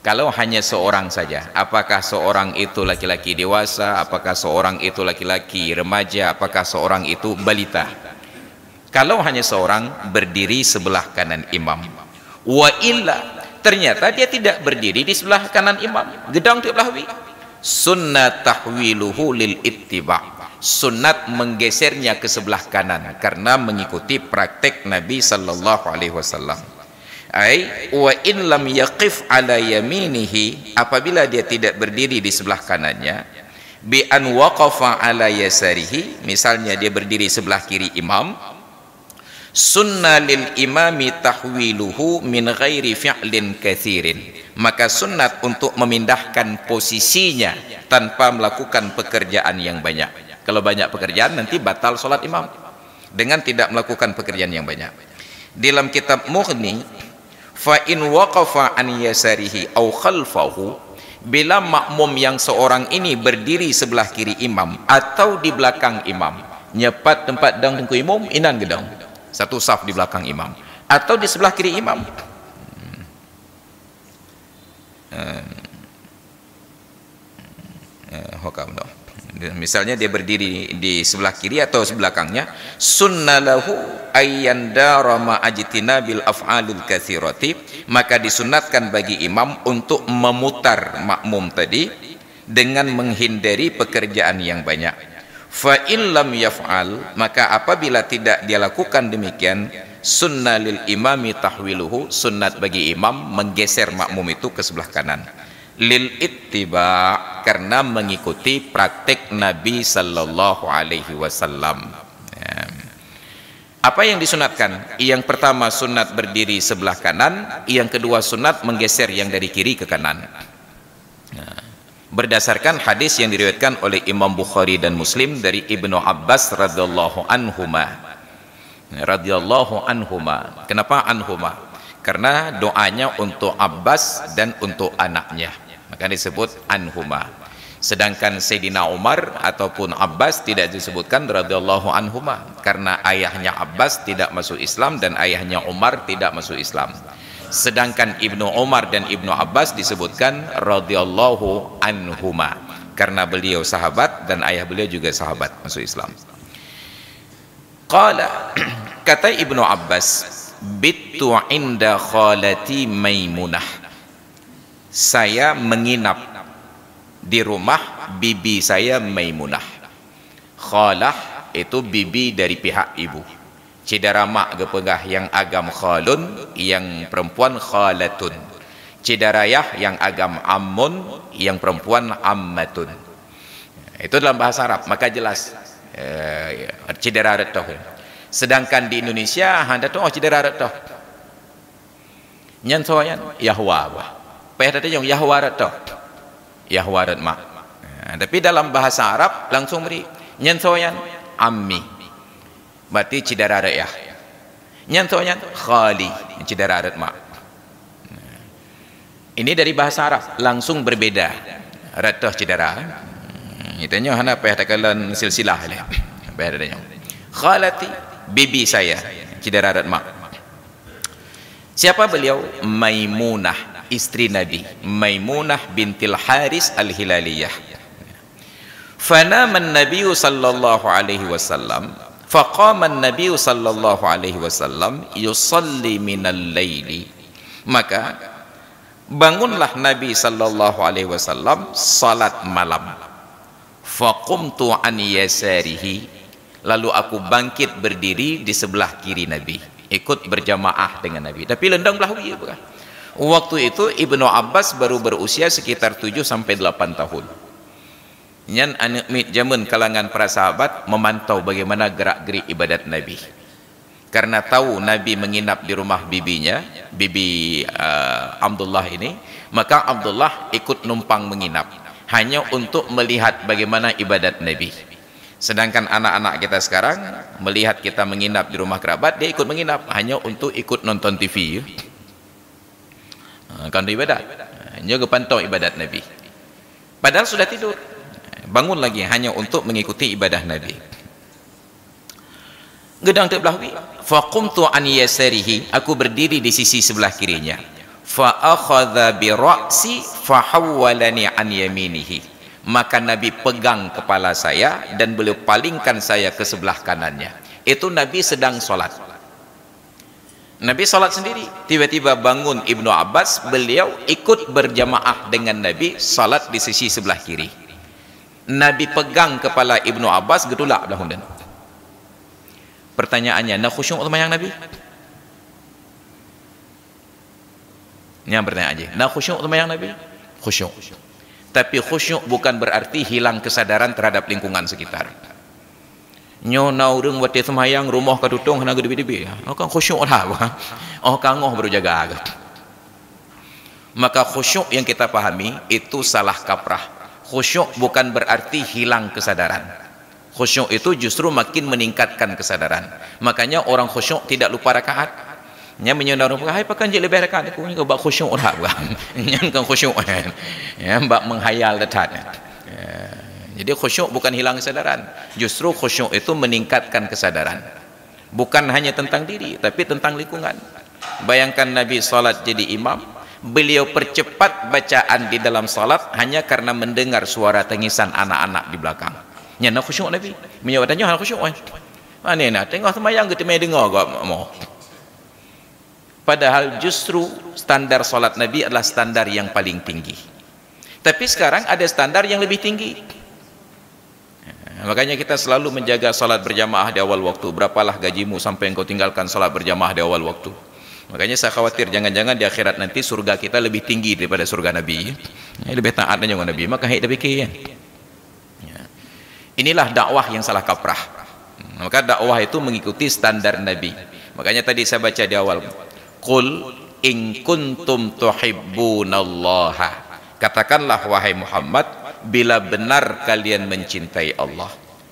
Kalau hanya seorang saja apakah seorang itu laki-laki dewasa? Apakah seorang itu laki-laki remaja? Apakah seorang itu balita? Kalau hanya seorang berdiri sebelah kanan imam. Wa illa ternyata dia tidak berdiri di sebelah kanan imam. Gedang tu belahwi sunnat tahwiluhu lil ittiba. Sunat menggesernya ke sebelah kanan karena mengikuti praktek Nabi sallallahu alaihi wasallam. Ai wa in lam yaqif ala yaminihi apabila dia tidak berdiri di sebelah kanannya bi an waqafa ala yasarihi misalnya dia berdiri sebelah kiri imam sunna lil imami tahwiluhu min ghairi fi'lin kathirin. Maka sunnat untuk memindahkan posisinya tanpa melakukan pekerjaan yang banyak. Kalau banyak pekerjaan nanti batal solat imam. Dengan tidak melakukan pekerjaan yang banyak. Dalam kitab Mughni fa in waqafa an yasarihi aw khalfahu bila makmum yang seorang ini berdiri sebelah kiri imam atau di belakang imam nyepat tempat dang tengku imam inan gedang satu saf di belakang imam. Atau di sebelah kiri imam. Hmm. hokam dong misalnya dia berdiri di sebelah kiri atau sebelakangnya sunnalahu ayyandara ma ajtina bil af'alil katsirati maka disunatkan bagi imam untuk memutar makmum tadi dengan menghindari pekerjaan yang banyak fa in lam yaf'al maka apabila tidak dia lakukan demikian sunnah lil imami tahwiluhu sunnat bagi imam menggeser makmum itu ke sebelah kanan lil ittiba karena mengikuti praktik Nabi sallallahu alaihi wasallam. Ya. Apa yang disunatkan? Yang pertama sunat berdiri sebelah kanan, yang kedua sunat menggeser yang dari kiri ke kanan. Ya. Berdasarkan hadis yang diriwayatkan oleh Imam Bukhari dan Muslim dari Ibnu Abbas radhiyallahu anhuma. Radhiyallahu anhuma. Kenapa anhuma? Karena doanya untuk Abbas dan untuk anaknya maka disebut anhuma sedangkan Sayyidina Umar ataupun Abbas tidak disebutkan radhiyallahu anhuma karena ayahnya Abbas tidak masuk Islam dan ayahnya Umar tidak masuk Islam sedangkan Ibnu Umar dan Ibnu Abbas disebutkan radhiyallahu anhuma. Karena beliau sahabat dan ayah beliau juga sahabat masuk Islam. Qala [clears throat] kata Ibnu Abbas bittu inda khalati maimunah. Saya menginap di rumah bibi saya Maimunah. Khalah itu bibi dari pihak ibu cidara mak ke pegah yang agam khalun yang perempuan khalatun. Cidara yah yang agam ammun yang perempuan ammatun. Itu dalam bahasa Arab maka jelas cidara retoh sedangkan di Indonesia handa tu oh cidara retoh nyan soyan yahwa payah tadi yang yahwa retoh yahwa ret mak uh, tapi dalam bahasa Arab langsung beri. Nyan soyan ammi berarti cidara rayah nyan soyan khali cidara ret mak ini dari bahasa Arab langsung berbeda retoh cidara Itanya hana payah takalan silsilah le. Payah tanya. Khalati bibi saya cidara rat mak. Siapa beliau? Maimunah, istri Nabi. Maimunah bintil Haris Al-Hilaliyah. Fanama an-nabiy sallallahu alaihi wasallam faqama an-nabiy sallallahu alaihi wasallam yusalli min al-laili maka bangunlah nabi sallallahu alaihi wasallam salat malam. Faqumtu an yasarihi. Lalu aku bangkit berdiri di sebelah kiri nabi. Ikut berjamaah dengan nabi. Tapi lendang belah bukan waktu itu ibnu abbas baru berusia sekitar 7 sampai 8 tahun nyan anak mit zaman kalangan para sahabat memantau bagaimana gerak-gerik ibadat nabi karena tahu nabi menginap di rumah bibinya bibi uh, Abdullah ini maka Abdullah ikut numpang menginap hanya untuk melihat bagaimana ibadat Nabi. Sedangkan anak-anak kita sekarang melihat kita menginap di rumah kerabat, dia ikut menginap hanya untuk ikut nonton TV. Ha, kan ibadat. Hanya kepantau ibadat Nabi. Padahal sudah tidur. Bangun lagi hanya untuk mengikuti ibadah Nabi. Gedang terbelahwi. Faqumtu an yasarihi. Aku berdiri di sisi sebelah kirinya fa akhadha bi ra'si fa hawwalani an yaminihi maka nabi pegang kepala saya dan beliau palingkan saya ke sebelah kanannya itu nabi sedang solat nabi solat sendiri tiba-tiba bangun ibnu abbas beliau ikut berjamaah dengan nabi solat di sisi sebelah kiri nabi pegang kepala ibnu abbas getulak belah hundan pertanyaannya nak khusyuk semayang nabi Ini yang bertanya aja. Nak khusyuk sama yang Nabi? Khusyuk. Tapi khusyuk bukan berarti hilang kesadaran terhadap lingkungan sekitar. Nyo na urung wati semayang rumah ka tutung kena gede-gede. Oh kan khusyuk lah. Oh kangoh baru jaga. Maka khusyuk yang kita pahami itu salah kaprah. Khusyuk bukan berarti hilang kesadaran. Khusyuk itu justru makin meningkatkan kesadaran. Makanya orang khusyuk tidak lupa rakaat. Nya menyenda orang hai pakan je lebih rekat aku kau bak khusyuk dah [laughs] bukan nya kan khusyuk. [laughs] Ya bak menghayal detat ya. jadi khusyuk bukan hilang kesadaran. Justru khusyuk itu meningkatkan kesadaran. Bukan hanya tentang diri tapi tentang lingkungan. Bayangkan nabi salat jadi imam beliau percepat bacaan di dalam salat hanya karena mendengar suara tangisan anak-anak di belakang. Nya nak khusyuk nabi? Menyawatannya hal khusyuk mana nak tengok semayang kita mai dengar kau mau padahal justru standar solat Nabi adalah standar yang paling tinggi. Tapi sekarang ada standar yang lebih tinggi. Makanya kita selalu menjaga solat berjamaah di awal waktu. Berapalah gajimu sampai engkau tinggalkan solat berjamaah di awal waktu makanya saya khawatir jangan-jangan di akhirat nanti surga kita lebih tinggi daripada surga Nabi. Ya, lebih taat dengan Nabi. Maka hei fikir kan? Ya. inilah dakwah yang salah kaprah. Maka dakwah itu mengikuti standar Nabi. Makanya tadi saya baca di awal Qul in kuntum tuhibbunallaha. Katakanlah wahai Muhammad bila benar kalian mencintai Allah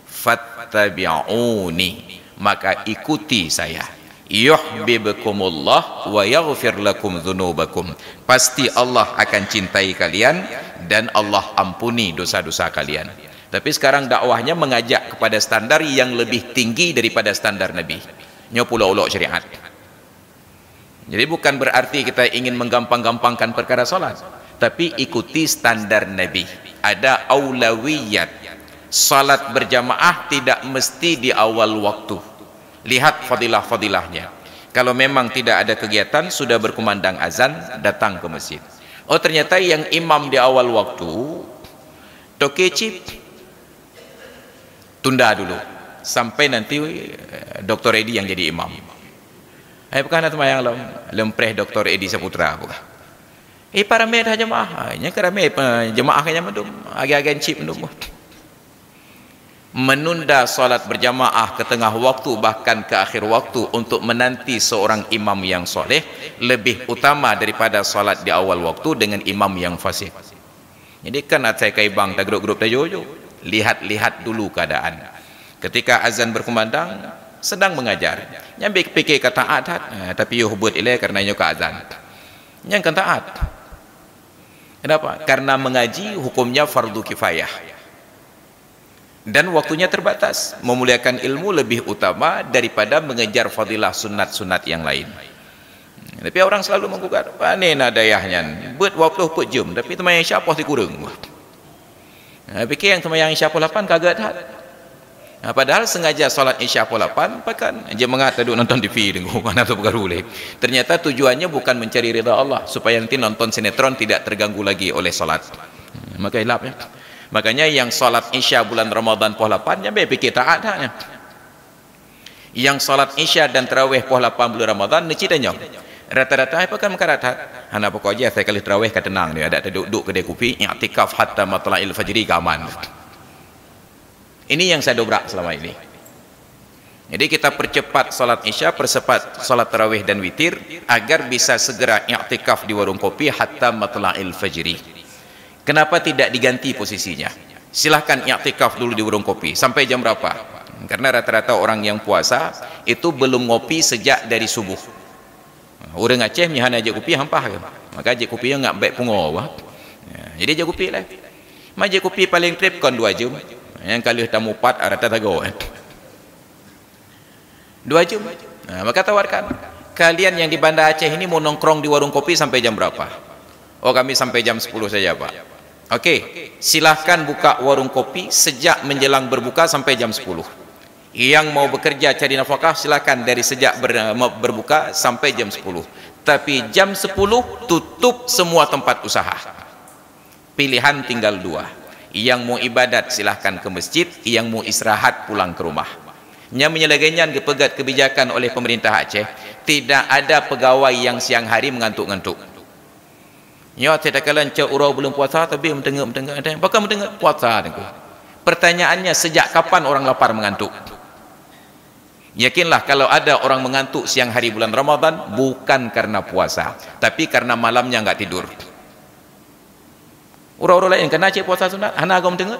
fattabi'uni. Maka ikuti saya yuhibbukumullah wa yaghfir lakum dzunubakum pasti Allah akan cintai kalian dan Allah ampuni dosa-dosa kalian tapi sekarang dakwahnya mengajak kepada standar yang lebih tinggi daripada standar Nabi nyopula ulok syariat jadi bukan berarti kita ingin menggampang-gampangkan perkara solat. Tapi ikuti standar Nabi. Ada awlawiyat. Salat berjamaah tidak mesti di awal waktu. Lihat fadilah-fadilahnya. Kalau memang tidak ada kegiatan, sudah berkumandang azan, datang ke masjid. Oh ternyata yang imam di awal waktu, toke chip, tunda dulu. sampai nanti uh, Dr. Edi yang jadi imam Eh bukan nak yang lem lempreh Dr. Edi Saputra bukan. Eh para dah jemaah. Nya kerame jemaah kanya mendum. Agi-agi cip mendum. Menunda solat berjamaah ke tengah waktu bahkan ke akhir waktu untuk menanti seorang imam yang soleh lebih utama daripada solat di awal waktu dengan imam yang fasih. Jadi kan saya kaibang tak grup-grup tak jojo. Lihat-lihat dulu keadaan. Ketika azan berkumandang, sedang mengajar yang fikir kata taat eh, tapi yo buat ile karena yo azan yang kan taat kenapa karena mengaji hukumnya fardu kifayah dan waktunya terbatas. Memuliakan ilmu lebih utama daripada mengejar fadilah sunat-sunat yang lain. Tapi orang selalu menggugat panen adayahnya buat waktu put jum tapi teman yang siapa si kurang [laughs] fikir yang teman yang siapa lapan kagak tak Ha, padahal sengaja solat isya pukul 8 pakan. Dia mengata duduk nonton TV tengok mana tu perkara boleh. Ternyata tujuannya bukan mencari rida Allah supaya nanti nonton sinetron tidak terganggu lagi oleh solat. Hmm, maka hilap ya makanya yang solat isya bulan Ramadan pukul 8 dia fikir taat taknya yang solat isya dan terawih pukul 8 bulan Ramadan ni ceritanya rata-rata apa kan mengkarata anak pokok aja saya kali terawih kat tenang dia ada duduk kedai kopi i'tikaf hatta matla'il fajri kaman ini yang saya dobrak selama ini. Jadi kita percepat salat Isya, percepat salat tarawih dan witir agar bisa segera i'tikaf di warung kopi hatta matla'il fajri. Kenapa tidak diganti posisinya? Silahkan i'tikaf dulu di warung kopi sampai jam berapa? Karena rata-rata orang yang puasa itu belum ngopi sejak dari subuh. Orang Aceh nyahan aja kopi hampah ke? Maka aja kopi yang enggak baik pungo. Ya, jadi aja kopi lah. Maje kopi paling trip kon 2 jam yang kali tamu empat ada tago eh. dua jam nah, maka tawarkan kalian yang di Banda Aceh ini mau nongkrong di warung kopi sampai jam berapa oh kami sampai jam 10 saja pak oke silahkan buka warung kopi sejak menjelang berbuka sampai jam 10 yang mau bekerja cari nafkah silahkan dari sejak ber, berbuka sampai jam 10 tapi jam 10 tutup semua tempat usaha. Pilihan tinggal dua. Yang mau ibadat silahkan ke masjid. Yang mau istirahat pulang ke rumah. Yang menyelagainya kepegat kebijakan oleh pemerintah Aceh tidak ada pegawai yang siang hari mengantuk-ngantuk ya tidak kalian cak urau belum puasa tapi mentengah-mentengah bahkan mentengah puasa pertanyaannya sejak kapan orang lapar mengantuk yakinlah kalau ada orang mengantuk siang hari bulan Ramadan bukan karena puasa tapi karena malamnya enggak tidur Orang-orang lain kena cek puasa sunat, hana agam dengar.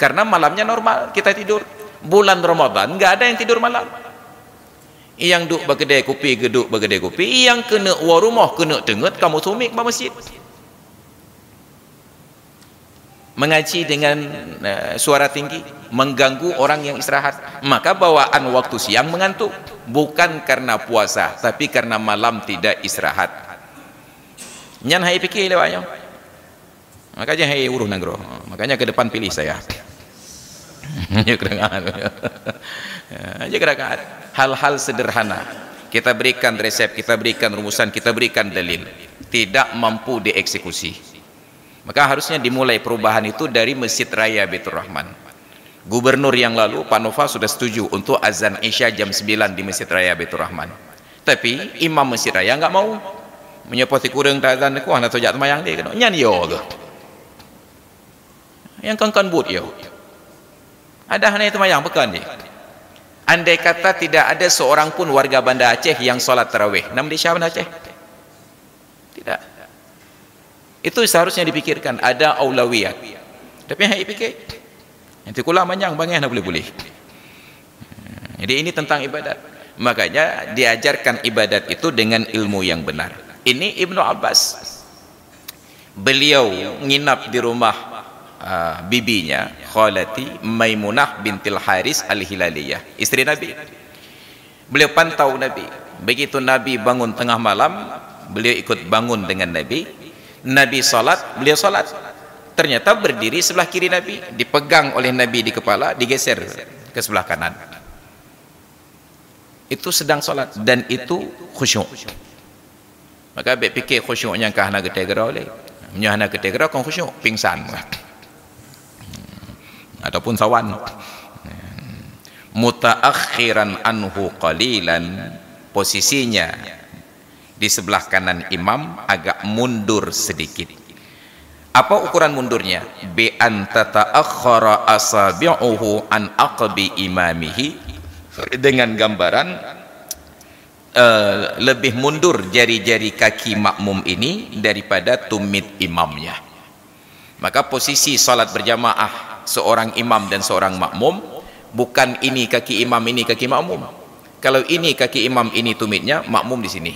Karena malamnya normal, kita tidur. Bulan Ramadan, enggak ada yang tidur malam. Yang duk berkedai kopi, geduk berkedai kopi. Yang kena war rumah, kena tengut, kamu sumik ke masjid. Mengaji dengan uh, suara tinggi, mengganggu orang yang istirahat. Maka bawaan waktu siang mengantuk. Bukan karena puasa, tapi karena malam tidak istirahat. Nyan hai fikir lewatnya makanya hei uruh nagro makanya ke depan pilih saya [laughs] ya kedengaran [laughs] hal-hal sederhana. Kita berikan resep kita berikan rumusan kita berikan dalil. Tidak mampu dieksekusi. Maka harusnya dimulai perubahan itu dari Masjid Raya Betul Rahman. Gubernur yang lalu Pak Nova sudah setuju untuk azan Isya jam 9 di Masjid Raya Betul Rahman. Tapi imam Masjid Raya enggak mau. Menyepoti kurang azan ku anak tojak temayang dia nyan yo yang kan kan buat ya ada hanya itu mayang bukan ni? Andai kata tidak ada seorang pun warga Banda Aceh yang solat tarawih. Nama dia siapa Aceh? Tidak. Itu seharusnya dipikirkan. Ada aulawiyat. Tapi yang fikir nanti kula manjang bangnya nak boleh-boleh. Jadi ini tentang ibadat. Makanya diajarkan ibadat itu dengan ilmu yang benar. Ini Ibnu Abbas. Beliau nginap di rumah uh, bibinya Khalati Maimunah bintil Haris Al-Hilaliyah. Istri Nabi. Beliau pantau Nabi. Begitu Nabi bangun tengah malam beliau ikut bangun dengan Nabi. Nabi salat beliau salat ternyata berdiri sebelah kiri Nabi dipegang oleh Nabi di kepala digeser ke sebelah kanan. Itu sedang salat dan itu khusyuk. Maka baik fikir khusyuknya kah nak getegera oleh Nyahana ketegera kau khusyuk pingsan ataupun sawan. Mutaakhiran anhu qalilan. Posisinya di sebelah kanan imam agak mundur sedikit. Apa ukuran mundurnya? Bi an tataakhara asabi'uhu an aqbi imamihi. Dengan gambaran uh, lebih mundur jari-jari kaki makmum ini daripada tumit imamnya. Maka posisi salat berjamaah seorang imam dan seorang makmum bukan ini kaki imam ini kaki makmum. Kalau ini kaki imam ini tumitnya makmum di sini.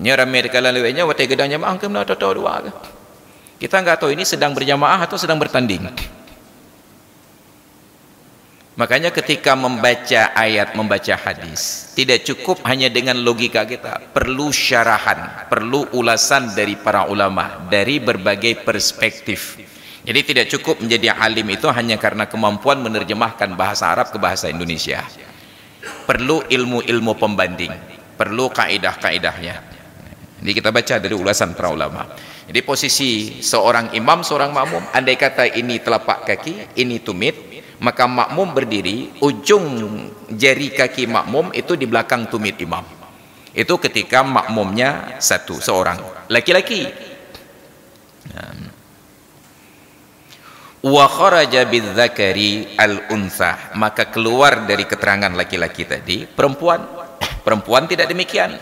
Nya ramai dalam lewatnya Watai gedang jamaah ke mana tahu dua ke? Kita enggak tahu ini sedang berjamaah Atau sedang bertanding. Makanya ketika membaca ayat Membaca hadis Tidak cukup hanya dengan logika kita. Perlu syarahan Perlu ulasan dari para ulama Dari berbagai perspektif jadi tidak cukup menjadi alim itu hanya karena kemampuan menerjemahkan bahasa Arab ke bahasa Indonesia. Perlu ilmu-ilmu pembanding, perlu kaidah-kaidahnya. Jadi kita baca dari ulasan para ulama. Jadi posisi seorang imam, seorang makmum, andai kata ini telapak kaki, ini tumit, maka makmum berdiri, ujung jari kaki makmum itu di belakang tumit imam. Itu ketika makmumnya satu, seorang. Laki-laki. Wa kharaja bidzakari al-untha. Maka keluar dari keterangan laki-laki tadi, perempuan. Perempuan tidak demikian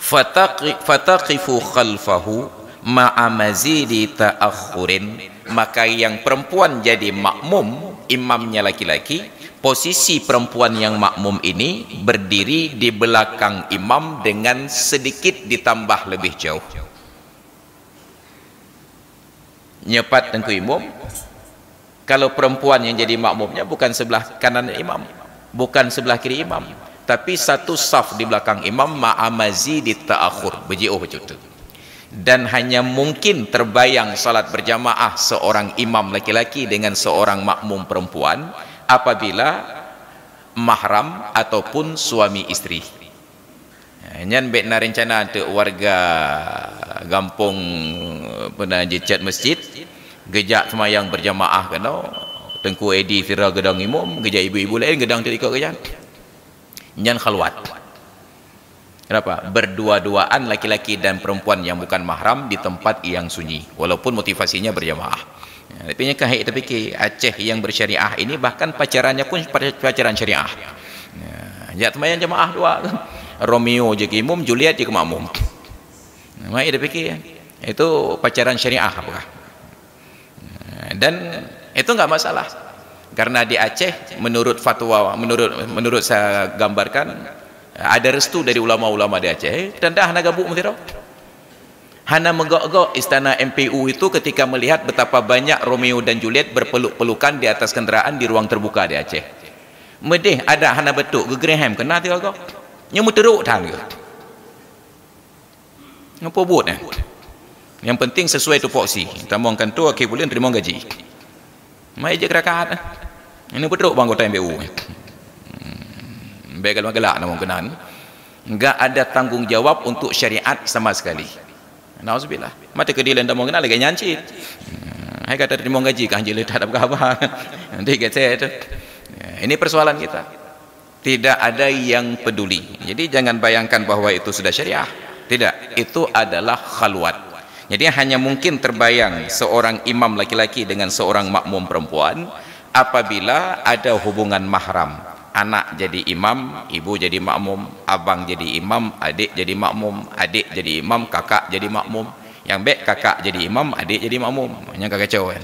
fataqifu khalfahu ma'a mazidi ta'akhurin maka yang perempuan jadi makmum imamnya laki-laki posisi perempuan yang makmum ini berdiri di belakang imam dengan sedikit ditambah lebih jauh nyepat tengku imam. Kalau perempuan yang jadi makmumnya bukan sebelah kanan imam bukan sebelah kiri imam tapi satu saf di belakang imam ma'amazi di ta'akhur beji'uh macam tu. Dan hanya mungkin terbayang salat berjamaah seorang imam laki-laki dengan seorang makmum perempuan apabila mahram ataupun suami isteri nyan bet na rencana untuk warga gampung pernah jecat masjid. Gejak semayang berjamaah kena tengku edi fira gedang imam gejak ibu-ibu lain gedang tu ikut gejak. Nyan khalwat. Kenapa? Berdua-duaan laki-laki dan perempuan yang bukan mahram di tempat yang sunyi walaupun motivasinya berjamaah. Ya, tapi nya kahit terfikir Aceh yang bersyariah ini bahkan pacarannya pun pacaran syariah. Ya temayang jamaah dua Romeo je ke imam Juliet je ke makmum mai dia fikir itu pacaran syariah apakah? Dan itu enggak masalah. Karena di Aceh menurut fatwa menurut menurut saya gambarkan ada restu dari ulama-ulama di Aceh. Dan dah nak gabuk mesti Hana menggok-gok istana MPU itu ketika melihat betapa banyak Romeo dan Juliet berpeluk-pelukan di atas kenderaan di ruang terbuka di Aceh. Medih ada hana betuk ke Graham kena tiga kok. Nyamu teruk tang ke. Ngapa buat eh? Yang penting sesuai tupoksi. Tambahkan tu okey boleh terima gaji. Mai je kerakat. Ini betul bang kota MBU. Hmm. Baik kalau gelak nama kenan. Enggak ada tanggungjawab untuk syariat sama sekali. Nauzubillah. Mata kedilan mau kenal lagi nyanci. Hmm. Hai kata terima gaji kan jeli tak ada apa. [laughs] Nanti kata itu. Ini persoalan kita. Tidak ada yang peduli. Jadi jangan bayangkan bahawa itu sudah syariah. Tidak, itu adalah khalwat. Jadi hanya mungkin terbayang seorang imam laki-laki dengan seorang makmum perempuan apabila ada hubungan mahram. Anak jadi imam, ibu jadi makmum, abang jadi imam, adik jadi makmum, adik jadi imam, kakak jadi makmum. Yang baik kakak jadi imam, adik jadi makmum. Yang kacau kan.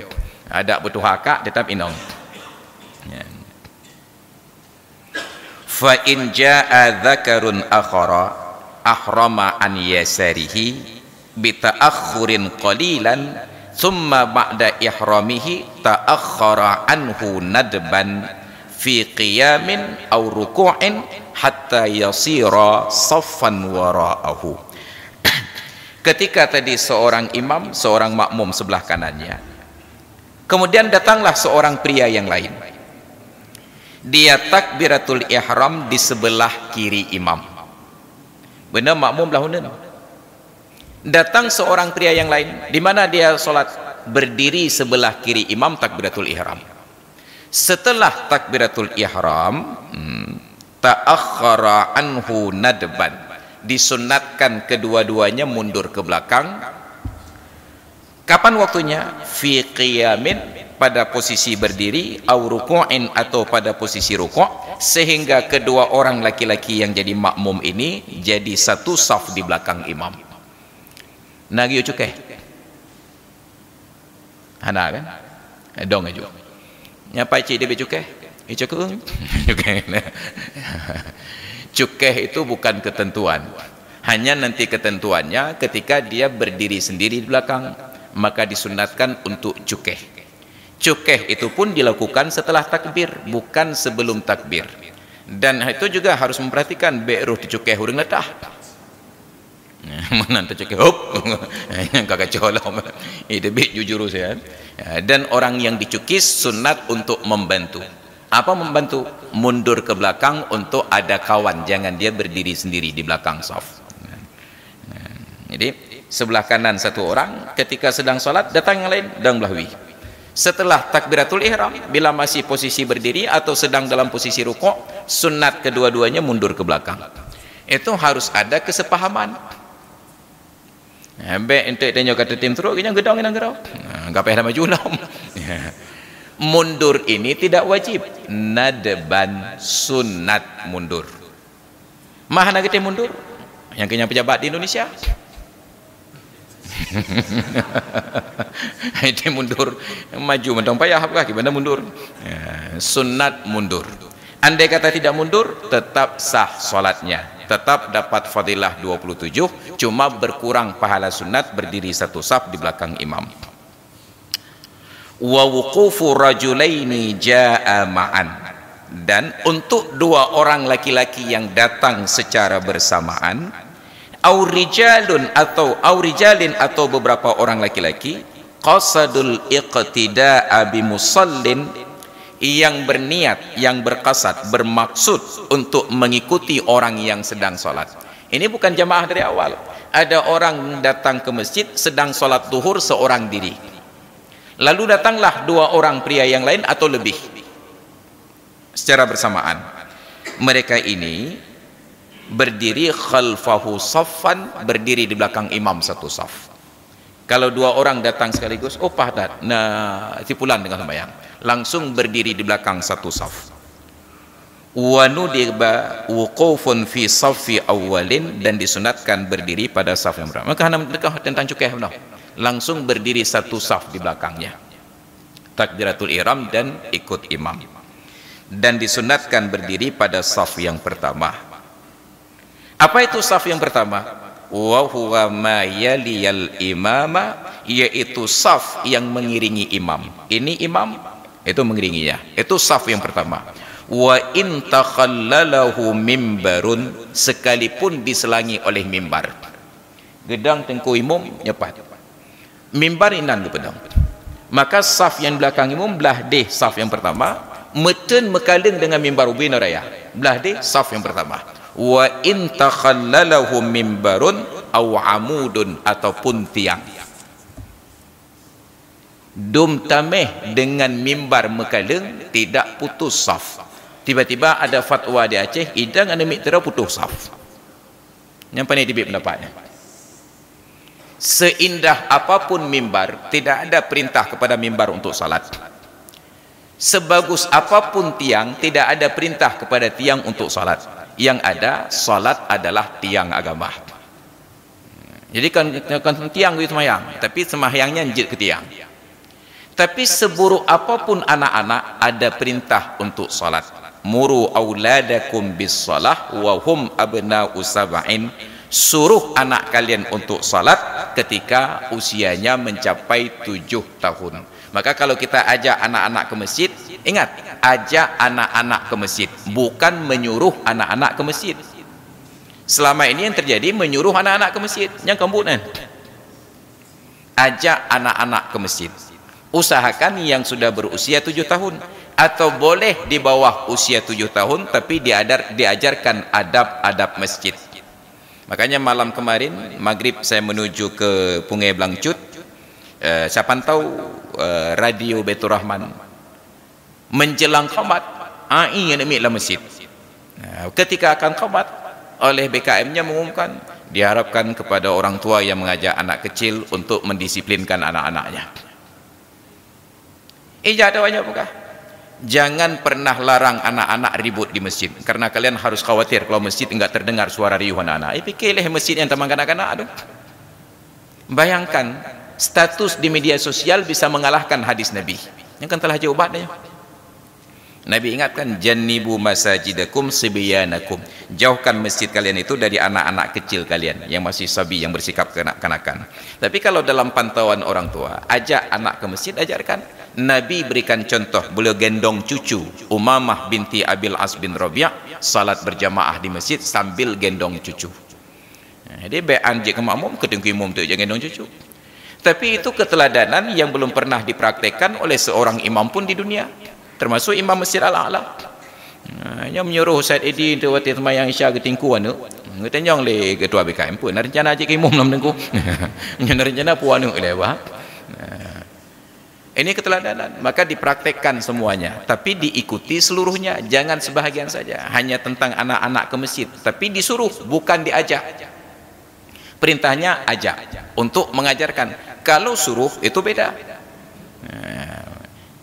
Ada butuh kakak tetap inong. Fa in jaa dzakarun akhara ahrama an yasarihi bita'akhurin qalilan thumma ba'da ihramihi ta'akhkhara anhu nadban fi qiyamin aw ruku'in hatta yasira saffan wara'ahu [clears throat] ketika tadi seorang imam seorang makmum sebelah kanannya kemudian datanglah seorang pria yang lain dia takbiratul ihram di sebelah kiri imam. Benar makmum lahunan datang seorang pria yang lain di mana dia solat? Berdiri sebelah kiri imam takbiratul ihram. Setelah takbiratul ihram hmm, ta'akhkhara anhu nadban. Disunatkan kedua-duanya mundur ke belakang. Kapan waktunya? Fi qiyamin pada posisi berdiri au ruku'in atau pada posisi rukuk sehingga kedua orang laki-laki yang jadi makmum ini jadi satu saf di belakang imam. Nagi cukai? Ana kan? Dong aja nyapa cik dia eh cukai. [laughs] Cukai. [laughs] Cukai itu bukan ketentuan. Hanya nanti ketentuannya ketika dia berdiri sendiri di belakang maka disunatkan untuk cukai cukeh itu pun dilakukan setelah takbir bukan sebelum takbir. Dan itu juga harus memperhatikan be'ruh dicukeh hurung letah [laughs] mana tu cukeh? Hop kakak colom itu be jujur saya dan orang yang dicukis sunat untuk membantu. Apa membantu? Mundur ke belakang untuk ada kawan. Jangan dia berdiri sendiri di belakang saf. Jadi sebelah kanan satu orang ketika sedang solat datang yang lain dan belahwi setelah takbiratul ihram bila masih posisi berdiri atau sedang dalam posisi rukuk sunat kedua-duanya mundur ke belakang itu harus ada kesepahaman Habis ente tanya kata tim teruk kena gedang kena gerau. Enggak payah maju lah. [laughs] mundur ini tidak wajib. Nadban sunat mundur. Mana kita mundur? Yang kena pejabat di Indonesia. [laughs] itu mundur. Maju mentang payah apa gimana mundur. Ya, sunat mundur. Andai kata tidak mundur tetap sah solatnya. Tetap dapat fadilah 27 cuma berkurang pahala sunat berdiri satu saf di belakang imam. Wa wuqufu rajulaini jaa ma'an. Dan untuk dua orang laki-laki yang datang secara bersamaan au rijalun atau au rijalin atau beberapa orang laki-laki qasadul iqtida'a bi musallin yang berniat yang berkasad bermaksud untuk mengikuti orang yang sedang solat. Ini bukan jamaah dari awal. Ada orang datang ke masjid sedang solat duhur seorang diri. Lalu datanglah dua orang pria yang lain atau lebih. Secara bersamaan mereka ini berdiri khalfahu saffan berdiri di belakang imam satu saf. Kalau dua orang datang sekaligus oh padat nah tipulan dengan sembahyang. Langsung berdiri di belakang satu saf. Wa nudiba wuqufun fi saffi awwalin dan disunatkan berdiri pada saf yang pertama. Maka hendak dekah tentang cukai benar. Langsung berdiri satu saf di belakangnya. Takbiratul ihram dan ikut imam. Dan disunatkan berdiri pada saf yang pertama apa itu saf yang pertama? Wa huwa ma yaliyal imama yaitu saf yang mengiringi imam. Ini imam itu mengiringinya. Itu saf yang pertama. Wa in takhallalahu mimbarun sekalipun diselangi oleh mimbar. Gedang tengku imam nyepat. Mimbar inan ke pedang. Maka saf yang belakang imam belah deh saf yang pertama, meten mekaleng dengan mimbar ubin raya. Belah deh saf yang pertama wa in takhallalahu mimbarun aw amudun ataupun tiang. Dum tameh dengan mimbar mekaleng tidak putus saf. Tiba-tiba ada fatwa di Aceh idang ada mitra putus saf. Yang pandai dibik pendapatnya. Seindah apapun mimbar tidak ada perintah kepada mimbar untuk salat. Sebagus apapun tiang tidak ada perintah kepada tiang untuk salat yang ada salat adalah tiang agama. Jadi kan, kan tiang itu semayang tapi semahyangnya njit ke tiang. Tapi seburuk apapun anak-anak ada perintah untuk salat. Muru auladakum bis salah wa hum abna'u sab'in. Suruh anak kalian untuk salat ketika usianya mencapai tujuh tahun maka kalau kita ajak anak-anak ke masjid ingat ajak anak-anak ke masjid bukan menyuruh anak-anak ke masjid. Selama ini yang terjadi menyuruh anak-anak ke masjid. Yang kembut kan? Ajak anak-anak ke masjid. Usahakan yang sudah berusia tujuh tahun. Atau boleh di bawah usia tujuh tahun tapi diadar, diajarkan adab-adab masjid. Makanya malam kemarin maghrib saya menuju ke Pungai Blangcut uh, siapa tahu uh, radio Betul Rahman menjelang qamat ai yang ambil dalam masjid. Ketika akan qamat oleh BKM-nya mengumumkan diharapkan kepada orang tua yang mengajak anak kecil untuk mendisiplinkan anak-anaknya. Ijazah ada banyak bukan jangan pernah larang anak-anak ribut di masjid karena kalian harus khawatir kalau masjid enggak terdengar suara riuh anak-anak eh fikirlah masjid yang teman kanak-kanak aduh bayangkan status di media sosial bisa mengalahkan hadis Nabi. Yang kan telah dia Nabi ingatkan jannibu masajidakum sibyanakum. Jauhkan masjid kalian itu dari anak-anak kecil kalian yang masih sabi yang bersikap kanak-kanakan. Tapi kalau dalam pantauan orang tua ajak anak ke masjid ajarkan. Nabi berikan contoh beliau gendong cucu Umamah binti Abil As bin Rabi' salat berjamaah di masjid sambil gendong cucu. Jadi be'an je ke makmum ketengku imam tu jangan gendong cucu tapi itu keteladanan yang belum pernah dipraktekkan oleh seorang imam pun di dunia termasuk imam masjid al-a'la. Hanya menyuruh Ustaz Edi untuk waktu semayang isya ke tingku anu kita nyong le ketua BKM pun. Rencana ke imam dalam tingku nak [laughs] rencana puan anu lewa ini keteladanan. Maka dipraktekkan semuanya tapi diikuti seluruhnya. Jangan sebahagian saja. Hanya tentang anak-anak ke masjid tapi disuruh bukan diajak. Perintahnya ajak untuk mengajarkan kalau suruh itu beda.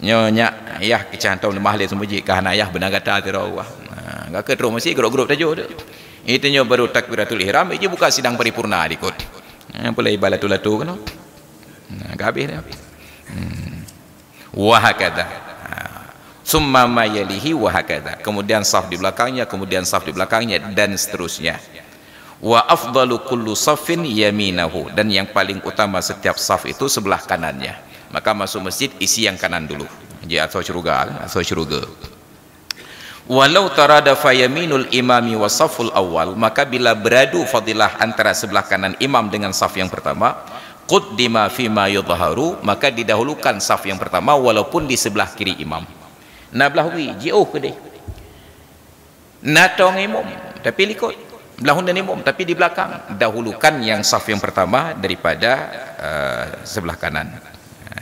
Nyonya ayah kecantau lemah le semuji kah ayah benar kata tira Allah. Ha ke terus mesti grup-grup tajuk tu. Itu nyo baru takbiratul ihram itu bukan sidang paripurna dikut. Ha pula ibadatul latu kan ha habis dah. Hmm. wa hakada ha. summa ma yalihi wa hakada kemudian saf di belakangnya kemudian saf di belakangnya dan seterusnya wa afdalu kullu safin yaminahu. Dan yang paling utama setiap saf itu sebelah kanannya. Maka masuk masjid isi yang kanan dulu. Dia atau syurga atau syurga. Walau tarada fayaminul imami wa saful awal maka bila beradu fadilah antara sebelah kanan imam dengan saf yang pertama quddima fima yudhaharu maka didahulukan saf yang pertama walaupun di sebelah kiri imam. Na belah wi jauh ke deh natong imam tapi likut belah dan imam tapi di belakang. Dahulukan yang saf yang pertama daripada uh, sebelah kanan.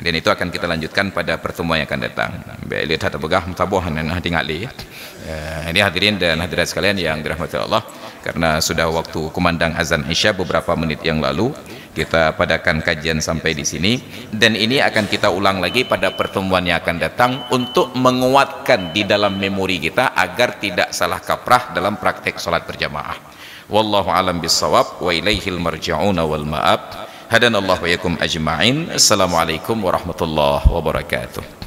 Dan itu akan kita lanjutkan pada pertemuan yang akan datang. Lihat begah mutabuh dan hati ngali uh, ini hadirin dan hadirat sekalian yang dirahmati Allah. Karena sudah waktu kumandang azan isya beberapa menit yang lalu kita padakan kajian sampai di sini. Dan ini akan kita ulang lagi pada pertemuan yang akan datang untuk menguatkan di dalam memori kita agar tidak salah kaprah dalam praktek solat berjamaah wallahu alam bisawab wa ilaihil marja'una wal ma'ab hadanallahu wa yakum ajma'in assalamualaikum warahmatullahi wabarakatuh